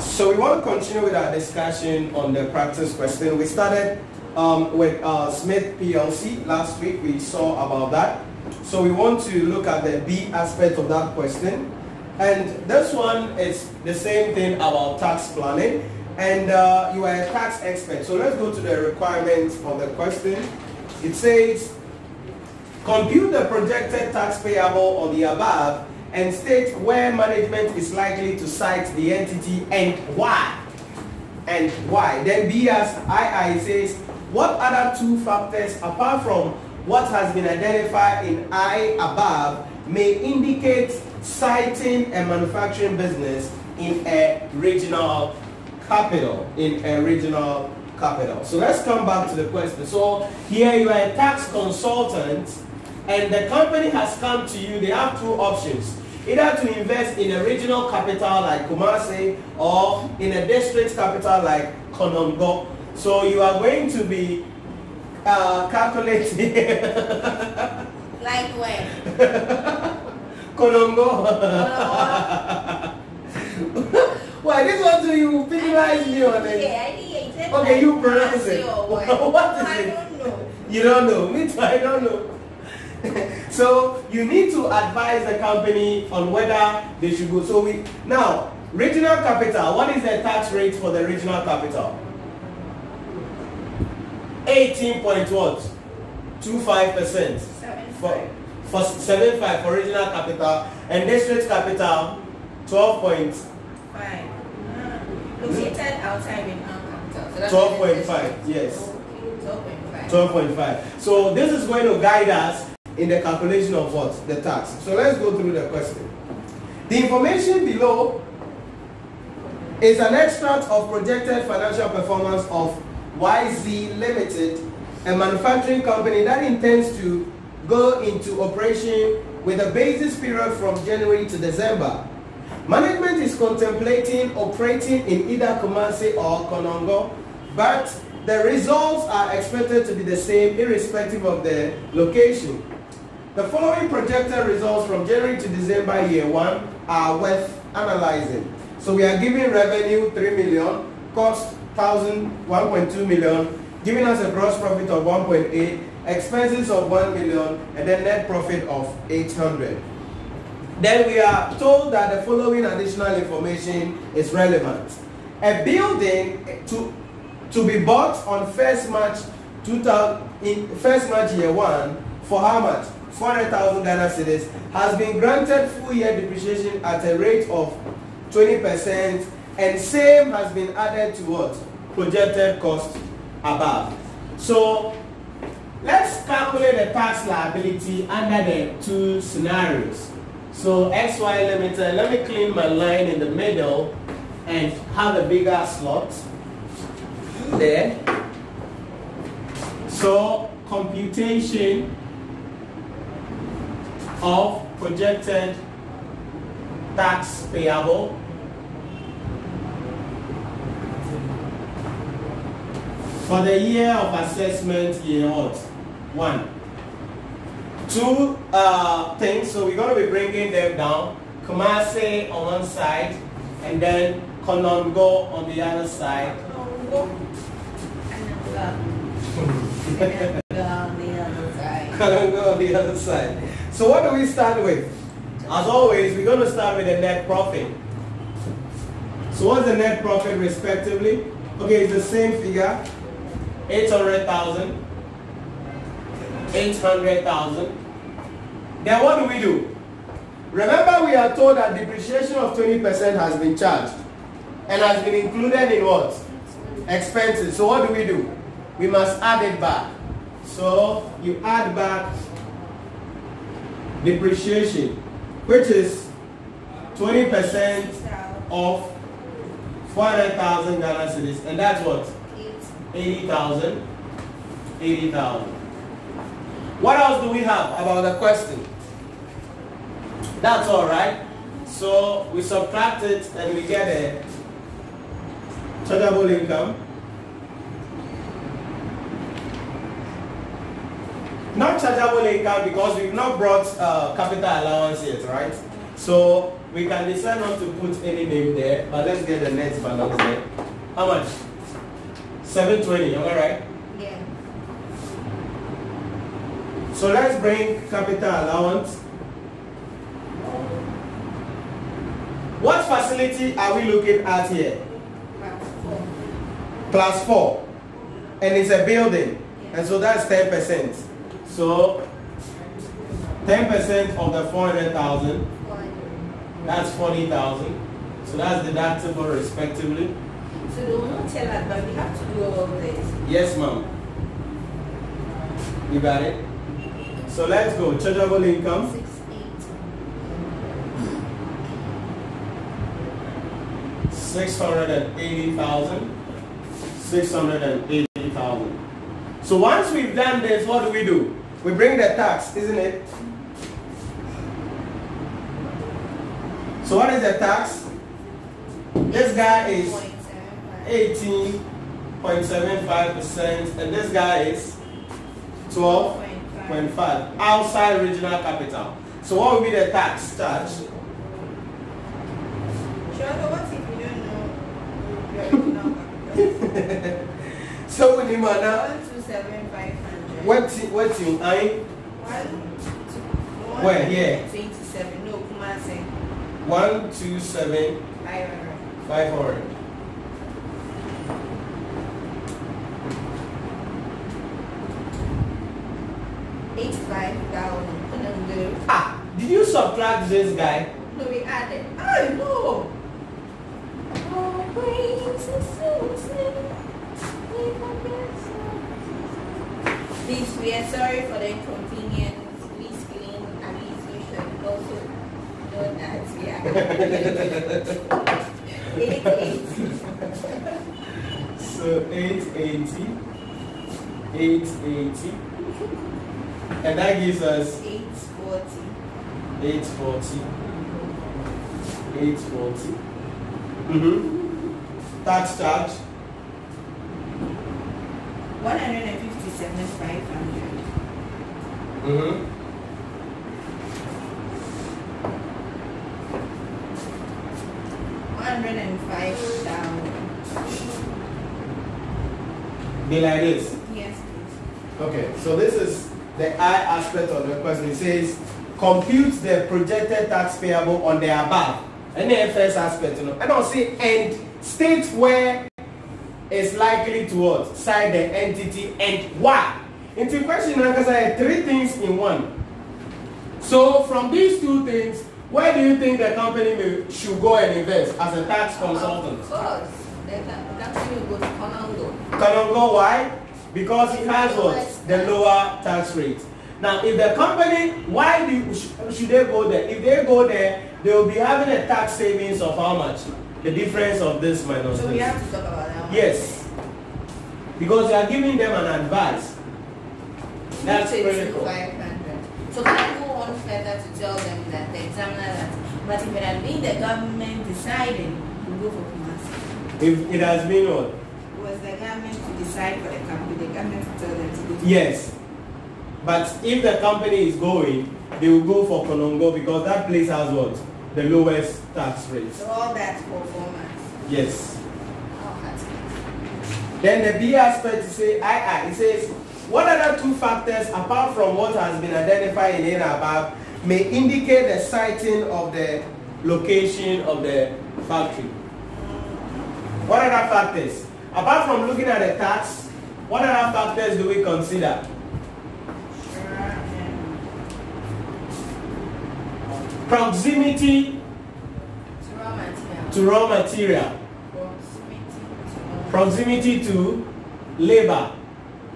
So we want to continue with our discussion on the practice question. We started um, with uh, Smith PLC last week. We saw about that. So we want to look at the B aspect of that question. And this one is the same thing about tax planning. And uh, you are a tax expert. So let's go to the requirements of the question. It says, compute the projected tax payable on the above and state where management is likely to site the entity and why. And why. Then B as II says, what other two factors apart from what has been identified in I above may indicate siting a manufacturing business in a regional capital, in a regional capital. So let's come back to the question. So here you are a tax consultant and the company has come to you, they have two options. Either to invest in a regional capital like Kumasi or in a district capital like Konongo. So you are going to be uh, calculating. like where? Konongo. Why this one do you visualize me on it? Yeah, Okay, you pronounce it. what is I it? don't know. You don't know. Me too, I don't know. so you need to advise the company on whether they should go. So we now regional capital. What is the tax rate for the regional capital? 18 point what? 25 percent for for 75 for regional capital and district capital 12 point Fine. Uh, located outside regional capital. So 12.5 yes 12.5. 12.5 so this is going to guide us in the calculation of what the tax so let's go through the question the information below is an extract of projected financial performance of YZ Limited, a manufacturing company that intends to go into operation with a basis period from January to December. Management is contemplating operating in either Kumasi or Konongo, but the results are expected to be the same irrespective of the location. The following projected results from January to December year one are worth analyzing. So we are giving revenue 3 million, cost 1,000, 1.2 million, giving us a gross profit of 1.8, expenses of 1 million, and then net profit of 800. Then we are told that the following additional information is relevant. A building to, to be bought on first March 2000, in first March year one for how much? 400,000 Ghana cedis has been granted full year depreciation at a rate of 20% and same has been added to what? Projected cost above. So let's calculate the tax liability under the two scenarios. So XY limited, let me clean my line in the middle and have a bigger slot there. So computation of projected tax payable for the year of assessment year what? One. Two uh, things, so we're going to be bringing them down. Kumasi on one side and then Konongo on the other side. Konongo on the other side. So what do we start with? As always, we're going to start with the net profit. So what's the net profit respectively? Okay, it's the same figure. 800,000. 800,000. Then what do we do? Remember we are told that depreciation of 20% has been charged and has been included in what? Expenses. So what do we do? We must add it back. So you add back depreciation, which is 20% of 400,000 Ghana and that's what? 80,000. 80,000. What else do we have about the question? That's all right. So we subtract it and we get a chargeable income. Not chargeable income because we've not brought uh, capital allowance yet, right? So we can decide not to put any name there, but let's get the net balance there. How much? 720, am I right? Yeah. So let's bring capital allowance. What facility are we looking at here? About four. Plus four. And it's a building. Yeah. And so that's 10%. So 10% of the 400,000, that's 40,000. So that's the deductible respectively. So they will not tell us, but we have to do all of this. Yes, ma'am. You got it? So let's go. Chargeable income. Six, eight. 680,000. 680,000. So once we've done this, what do we do? We bring the tax, isn't it? So what is the tax? This guy is Point seven five. 18.75% and this guy is 12.5 outside regional capital. So what will be the tax charge? Sure, but hundred. what what you I One, two, one, Where? Here? Twenty-seven. No, Kumasi. one two seven Five hundred. five hundred. Eighty-five thousand. Ah, did you subtract this guy? no, we added. Oh no. Oh, wait, Please, we are sorry for the inconvenience. Please clean and please you should also know that we are. So 880. 880. And that gives us 840. 840. 840. Mm-hmm. Tax charge. 150 minus 500. Mm-hmm. Hundred and five thousand. Be like this. Yes, please. Okay, so this is the I aspect of the question. It says compute the projected tax payable on the above. And the first aspect, you know. I don't see and state where it's likely to what? Site the entity and why. Into question, because I had three things in one. So from these two things, where do you think the company may, should go and invest as a tax consultant? Of course. The company will go to Konongo. Kanongo, why? Because it has what? The lower tax rate. Now, if the company, why do sh- should they go there? If they go there, they will be having a tax savings of how much? The difference of this minus So we this. have to talk about that. Yes. Because you are giving them an advice. That's critical. So can I go on further to tell them that the examiner that, but if it had been the government deciding, we go for Kumasi. If it has been what? Was the government to decide for the company, the government to tell them to go Yes. But if the company is going, they will go for Konongo because that place has what? The lowest tax rate. So all that for four months. Yes. Then the B aspect is say I I. It says what other two factors apart from what has been identified in and above may indicate the siting of the location of the factory. What other factors? Apart from looking at the tax, what other factors do we consider? Proximity To raw material. to raw material, Proximity to raw proximity to labor.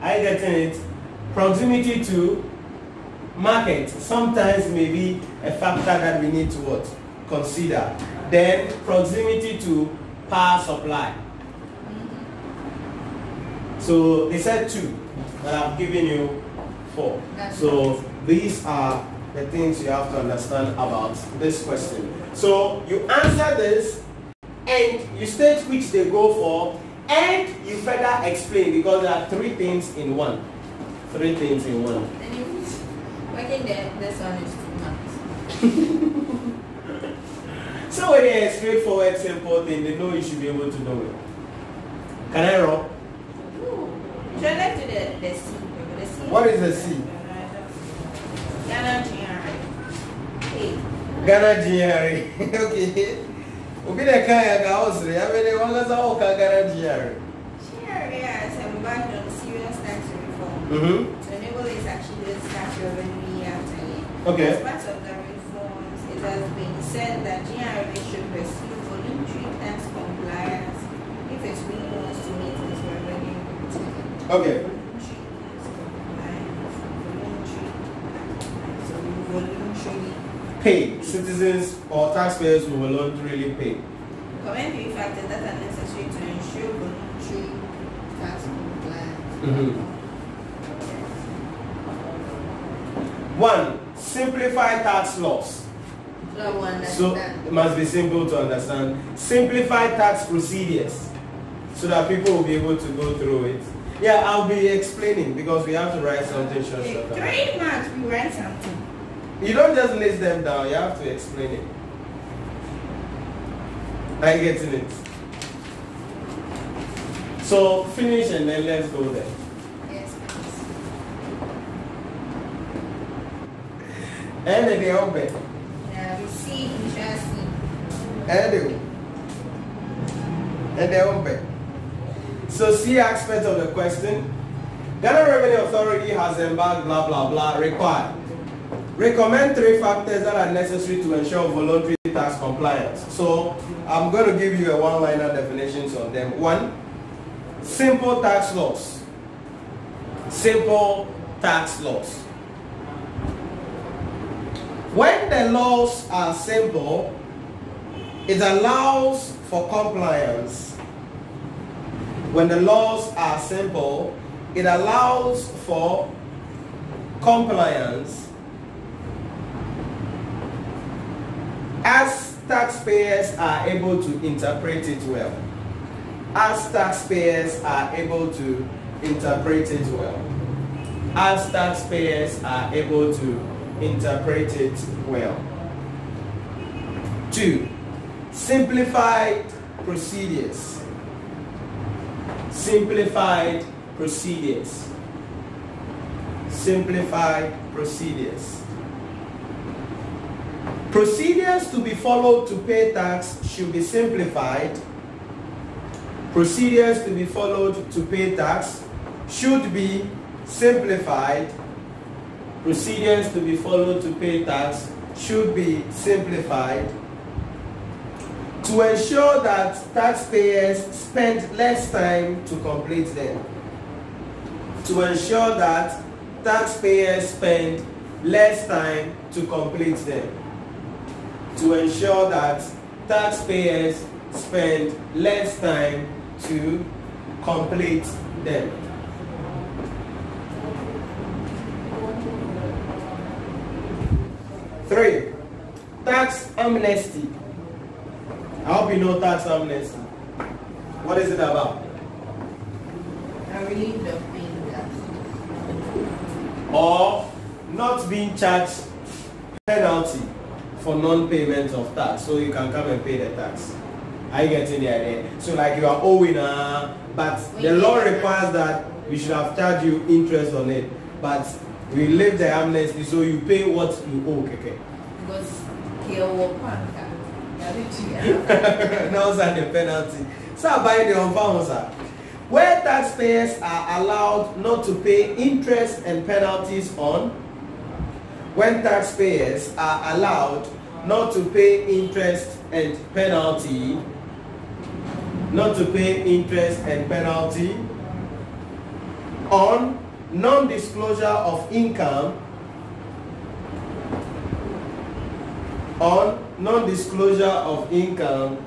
Are you getting it? Proximity to market sometimes may be a factor that we need to what? Consider. Then proximity to power supply. So they said two, but I've given you four. So these are the things you have to understand about this question. So you answer this and you state which they go for and you further explain because there are three things in one. Three things in one. Then you Working there, this one is two months. So when it's a straightforward, simple thing, they know you should be able to do it. Can I roll? Should I like to the, the C? The C? What is the C? Ghana. Hey. Ghana GRA. okay. Obi kan ga ya wanga za o ka Ghana GRA. GRA has embarked on serious tax reform Mhm. to enable its tax revenue year after year. Okay. As part of the reforms, it has been said that GRA should pursue voluntary tax compliance if it really wants to meet its revenue. Okay. Voluntary tax compliance, voluntary tax- so voluntarily. Pay. Citizens or taxpayers who will not really pay. Comment three factors that are necessary to ensure voluntary tax compliance. One, simplify tax laws. So So it must be simple to understand. Simplify tax procedures so that people will be able to go through it. Yeah, I'll be explaining because we have to write something short, Three marks, we write something. You don't just list them down, you have to explain it. Are you getting it? So finish and then let's go there. Yes. And then they open. We see, see. And they open. So C aspect of the question. Ghana Revenue Authority has embarked blah blah blah required. Recommend three factors that are necessary to ensure voluntary tax compliance. So I'm going to give you a one-liner definitions on them. One, simple tax laws. Simple tax laws. When the laws are simple, it allows for compliance. When the laws are simple, it allows for compliance as taxpayers are able to interpret it well. As taxpayers are able to interpret it well. As taxpayers are able to interpret it well. Two, simplified procedures. Simplified procedures. Simplified procedures. Procedures to be followed to pay tax should be simplified. Procedures to be followed to pay tax should be simplified. Procedures to be followed to pay tax should be simplified to ensure that taxpayers spend less time to complete them. To ensure that taxpayers spend less time to complete them. To ensure that taxpayers spend less time to complete them. Three, tax amnesty. I hope you know tax amnesty. What is it about? I really love being that. Or not being charged penalty for non-payment of tax, so you can come and pay the tax. Are you getting the idea? So like you are owing, uh, but the law requires that we should have charged you interest on it, but we leave the amnesty so you pay what you owe, keke. Because here panka. Yeah, no, sir, the penalty. So by the unfound, sir. Where taxpayers are allowed not to pay interest and penalties on, when taxpayers are allowed not to pay interest and penalty, not to pay interest and penalty on non-disclosure of income on non-disclosure of income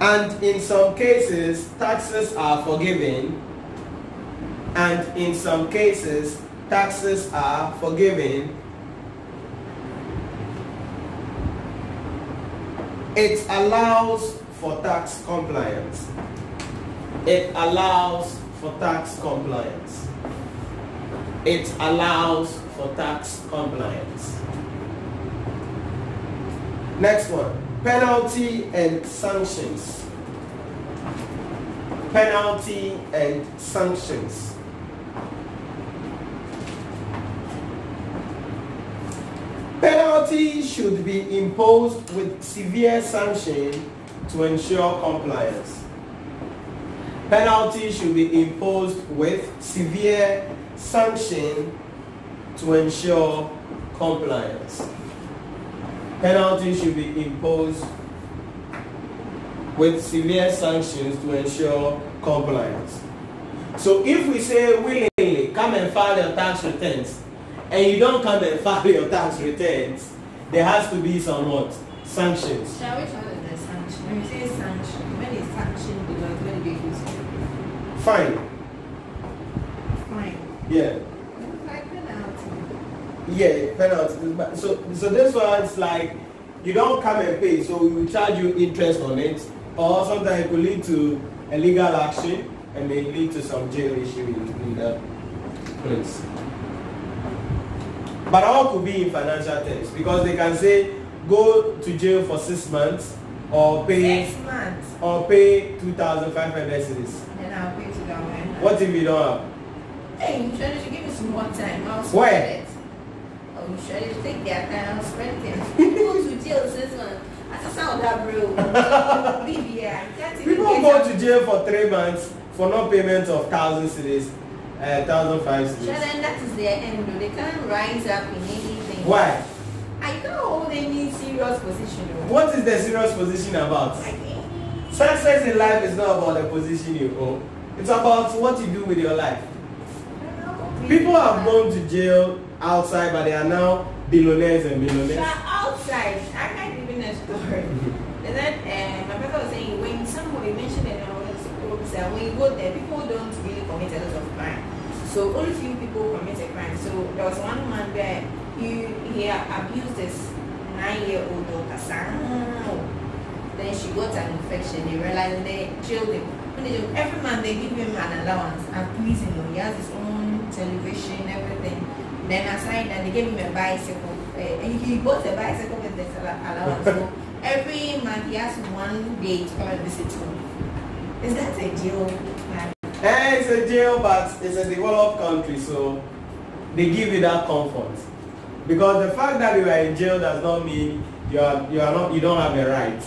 and in some cases taxes are forgiven and in some cases taxes are forgiven it allows for tax compliance it allows for tax compliance it allows for tax compliance. Next one, penalty and sanctions. Penalty and sanctions. Penalty should be imposed with severe sanction to ensure compliance. Penalty should be imposed with severe sanction to ensure compliance. Penalty should be imposed with severe sanctions to ensure compliance. So if we say willingly, come and file your tax returns, and you don't come and file your tax returns, there has to be some what? Sanctions. Shall we call it the sanction? When you say sanction, when is sanction because when do you use it? Fine. Fine. Yeah. Like penalty. Yeah, penalty. So, so this one's like you don't come and pay, so we will charge you interest on it, or sometimes it could lead to a legal action and may lead to some jail issue in, in the place. But all could be in financial terms because they can say go to jail for six months or pay Six months. or pay two thousand five hundred cedis. Then I'll pay to government. What if you don't have? Hey, you sure should give me some more time. I'll Where? spread it. Oh, you should take their time. I'll spread it. Go to jail six months. That's the sound that bro. BBI. Can't even People go to jail for three months for no payment of thousand cedis, uh, thousand five Sure, cedis. then that is their end. They can't rise up in anything. Why? I can't hold any serious position. though. What is the serious position about? Success in life is not about the position you hold. It's about what you do with your life. I don't know. People have gone to jail outside, but they are now billionaires and millionaires. outside. I can't even a story. And then uh, my brother was saying when somebody mentioned it, I was that when you go there, people don't really commit a lot of. So only few people commit a crime. So there was one man where he he abused his nine-year-old daughter. Sam. Then she got an infection. They realized they jailed him. Every month they give him an allowance and pleasing him. He has his own television, everything. Then aside that, they gave him a bicycle. Eh, and he bought a bicycle with this allowance. so every month he has one day to come and visit him. Is that a deal? Eh, it's a jail, but it's a developed country, so they give you that comfort. Because the fact that you are in jail does not mean you are you are not you don't have the right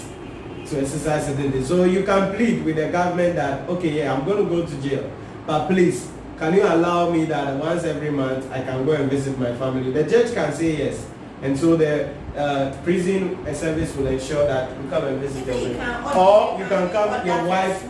to exercise certain things. So you can plead with the government that okay, yeah, I'm going to go to jail, but please, can you allow me that once every month I can go and visit my family? The judge can say yes, and so the uh, prison service will ensure that you come and visit You your wife. Or you can come, your for wife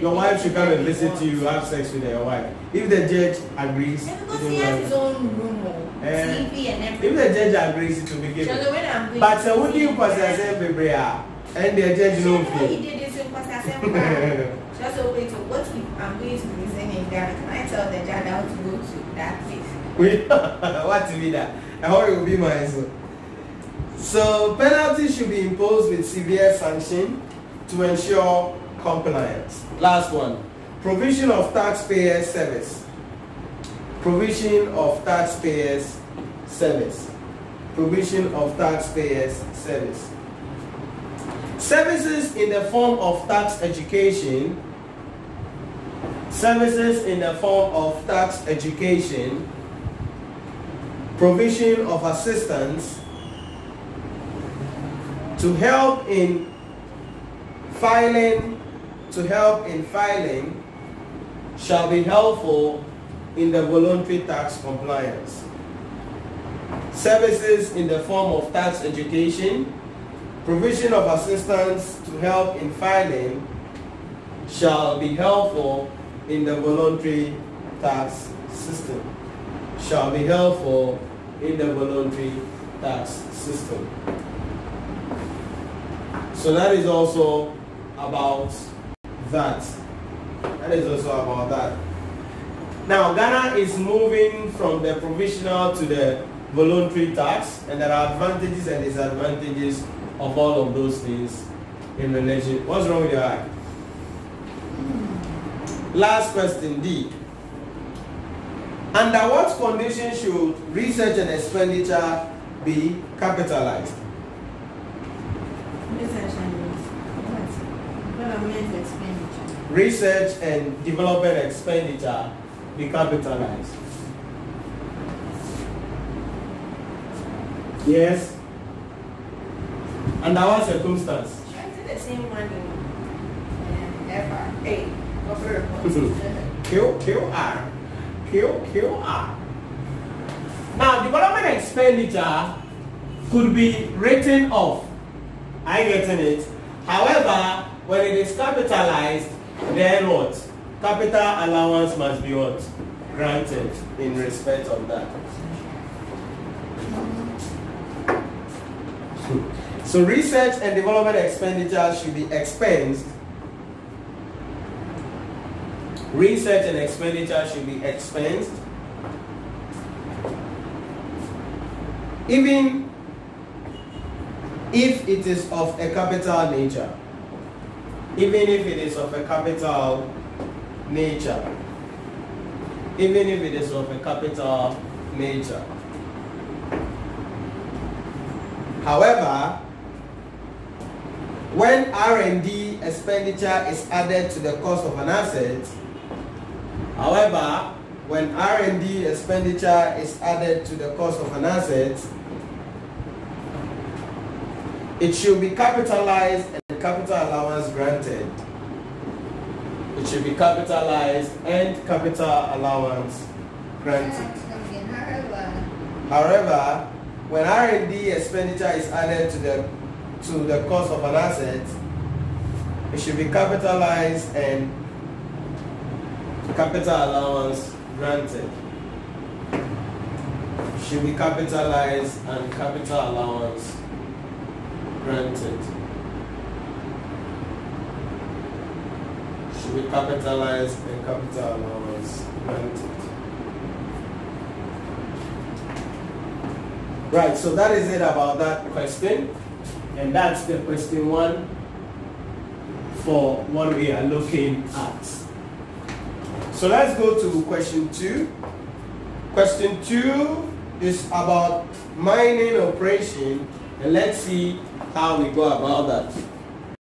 your wife should come and visit you, have sex with your wife. If the judge agrees, it because he has his own room, oh, TV and if everything. the judge agrees, it will be given. But uh, would you see- possess baby and the judge She no know he did this in Rica. She also wait to what if I'm going to prison in Ghana? Can I tell the judge how to go to that place? What to be that? I hope it will be my answer. So penalties should be imposed with severe sanction to ensure compliance. Last one, provision of taxpayers service. Provision of taxpayers service. Provision of taxpayers service. Services in the form of tax education. Services in the form of tax education provision of assistance to help in filing to help in filing shall be helpful in the voluntary tax compliance services in the form of tax education provision of assistance to help in filing shall be helpful in the voluntary tax system shall be helpful in the voluntary tax system. So that is also about that. That is also about that. Now Ghana is moving from the provisional to the voluntary tax, and there are advantages and disadvantages of all of those things in relation. What's wrong with your eye? Last question, D. Under what conditions should research and expenditure be capitalized? Research and Expenditure. Research and development expenditure be capitalized. Yes. Under what circumstance? Should I did the same one in FRA. Corporate reports. Q Q R Q Q R. Now development expenditure could be written off. I getting it. However, when it is capitalized, then what? Capital allowance must be what? Granted in respect of that. So research and development expenditure should be expensed. Research and expenditure should be expensed. Even if it is of a capital nature. Even if it is of a capital nature. Even if it is of a capital nature. However, when R&D expenditure is added to the cost of an asset, however, when R&D expenditure is added to the cost of an asset, it should be capitalized capital allowance granted. It should be capitalized and capital allowance granted. However, when R&D expenditure is added to the to the cost of an asset, it should be capitalized and capital allowance granted. Should be capitalized and capital allowance granted. Be capitalized and capital allowance granted. Right, so that is it about that question. And that's the question one for what we are looking at. So let's go to question two. Question two is about mining operation and let's see how we go about that.